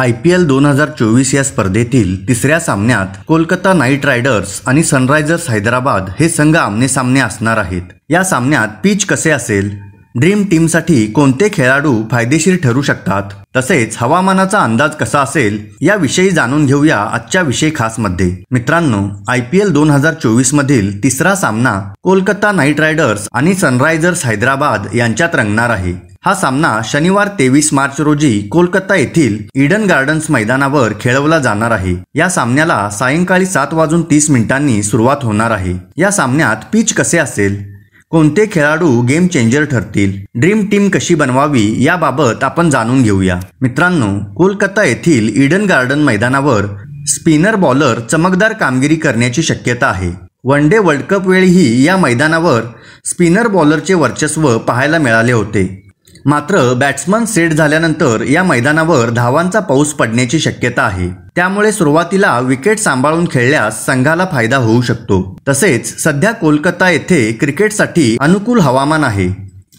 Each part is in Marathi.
आय पी एल दोन हजार चोवीस या स्पर्धेतील तिसऱ्या सामन्यात कोलकाता नाईट रायडर्स आणि सनरायझर्स हैदराबाद हे संघ आमनेसामने असणार आहेत. या सामन्यात पिच कसे असेल? ड्रीम टीमसाठी कोणते खेळाडू फायदेशीर ठरू शकतात? तसेच हवामानाचा अंदाज कसा असेल? याविषयी जाणून घेऊया आजच्या विषय खासमध्ये मित्रांनो आय पी एल दोन हजार चोवीस मधील तिसरा सामना कोलकाता नाईट रायडर्स आणि सनरायझर्स हैदराबाद यांच्यात रंगणार आहे. हा सामना शनिवार तेवीस मार्च रोजी कोलकाता येथील इडन गार्डन्स मैदानावर खेळवला जाणार आहे. या सामन्याला सायंकाळी सात वाजून तीस मिनिटांनी सुरुवात होणार आहे. या सामन्यात पिच कसे असेल? कोणते खेळाडू गेम चेंजर ठरतील? ड्रीम टीम कशी बनवावी? याबाबत आपण जाणून घेऊया. मित्रांनो कोलकाता येथील इडन गार्डन मैदानावर स्पिनर बॉलर चमकदार कामगिरी करण्याची शक्यता आहे. वन डे वर्ल्ड कप वेळीही या मैदानावर स्पिनर बॉलरचे वर्चस्व पाहायला मिळाले होते. मात्र बॅट्समन सेट झाल्यानंतर या मैदानावर धावांचा पाऊस पडण्याची शक्यता आहे. त्यामुळे सुरुवातीला विकेट सांभाळून खेळल्यास संघाला फायदा होऊ शकतो. तसेच सध्या कोलकाता येथे क्रिकेटसाठी अनुकूल हवामान आहे.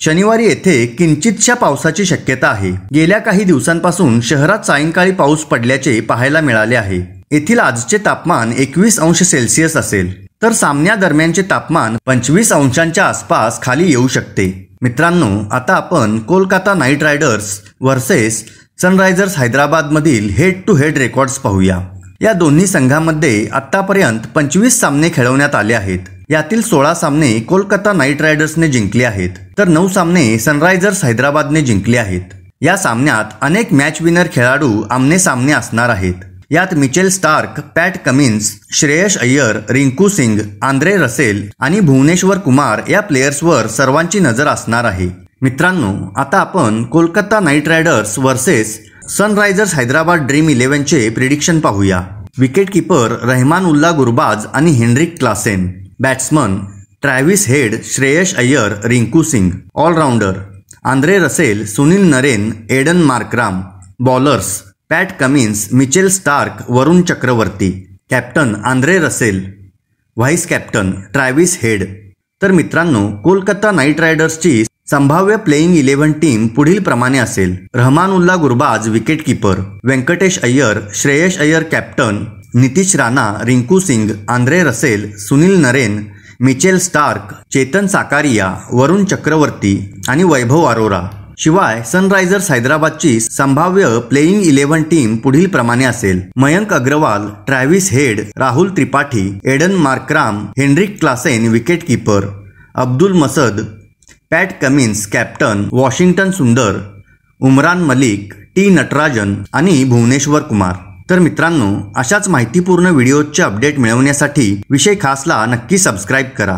शनिवारी येथे किंचितशा पावसाची शक्यता आहे. गेल्या काही दिवसांपासून शहरात सायंकाळी पाऊस पडल्याचे पाहायला मिळाले आहे. येथील आजचे तापमान एकवीस अंश सेल्सिअस असेल. तर सामन्यादरम्यानचे तापमान पंचवीस अंशांच्या आसपास खाली येऊ शकते. मित्रांनो आता आपण Kolkata Knight Riders versus Sunrisers हैदराबादमधील head to head records पाहूया. या दोन्ही संघांमध्ये आतापर्यंत पंचवीस सामने खेळवण्यात आले आहेत. यातील सोळा सामने कोलकाता नाईट रायडर्सने जिंकले आहेत तर नऊ सामने सनरायझर्स हैदराबादने जिंकले आहेत. या सामन्यात अनेक मॅच विनर खेळाडू आमने सामने असणार आहेत. यात Mitchell Starc Pat Cummins Shreyas Iyer Rinku Singh Andre Russell आणि भुवनेश्वर कुमार या प्लेयर्सवर सर्वांची नजर असणार आहे. मित्रांनो आता आपण Kolkata Knight Riders versus Sunrisers Hyderabad dream इलेव्हनचे prediction पाहूया. विकेटकीपर रहमान उल्ला गुरबाज आणि Heinrich Klaasen. Batsman Travis Head Shreyas Iyer Rinku Singh. Allrounder Andre Russell Sunil Narine Aiden Markram. Bowlers Pat Cummins Mitchell Starc Varun Chakravarthy captain Andre Russell vice captain Travis Head. तर मित्रांनो कोलकाता नाईट रायडर्सची संभाव्य प्लेईंग इलेव्हन टीम पुढील प्रमाणे असेल. Rahmanullah Gurbaz wicket keeper Venkatesh Iyer Shreyas Iyer captain Nitish Rana Rinku Singh Andre Russell Sunil Narine Mitchell Starc Chetan Sakariya Varun Chakravarthy आणि वैभव अरोरा. शिवाय सनरायझर्स हैदराबादची संभाव्य प्लेईंग इलेव्हन टीम पुढील प्रमाणे असेल. Mayank Agarwal Travis Head Rahul Tripathi Aiden Markram Heinrich Klaasen wicket keeper Abdul मसद Pat Cummins captain Washington Sundar Umran Malik T Natarajan आणि भुवनेश्वर कुमार. तर मित्रांनो अशाच माहितीपूर्ण व्हिडिओचे अपडेट मिळवण्यासाठी विषय खासला नक्की सबस्क्राईब करा.